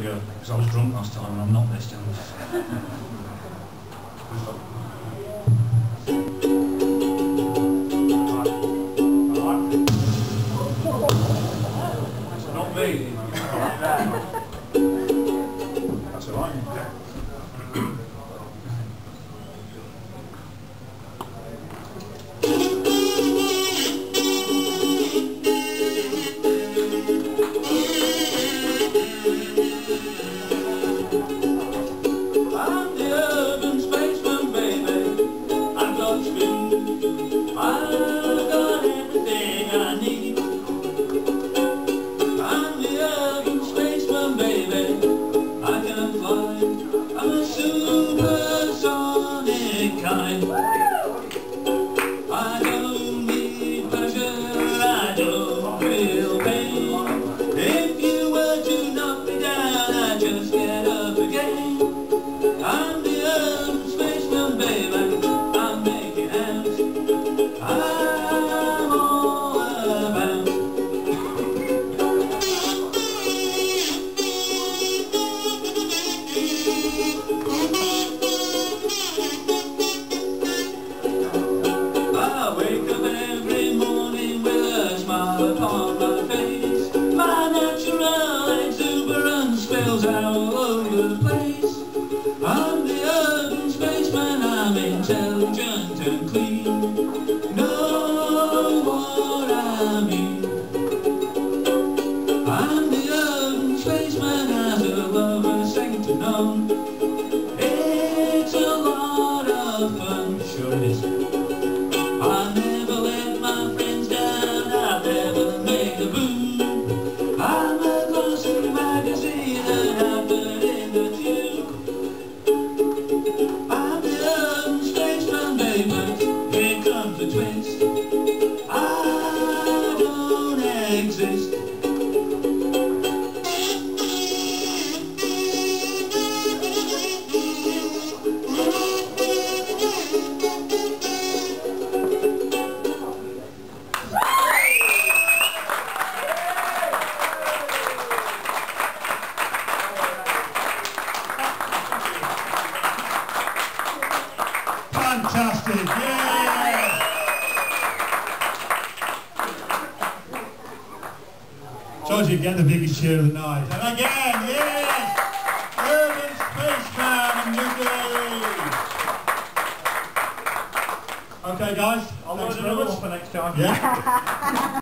because I was drunk last time and I'm not this time. Not me. That's all right. Over the place. I'm the urban spaceman, I'm intelligent and clean. Know what I mean? I'm the urban spaceman, as a lover second to. It's a lot of fun, sure it is. Fantastic, yeah! Told you get the biggest cheer of the night. And again, yes! Urban Spaceman and Nuclear! Okay guys, I'll load much. for next time. Yeah?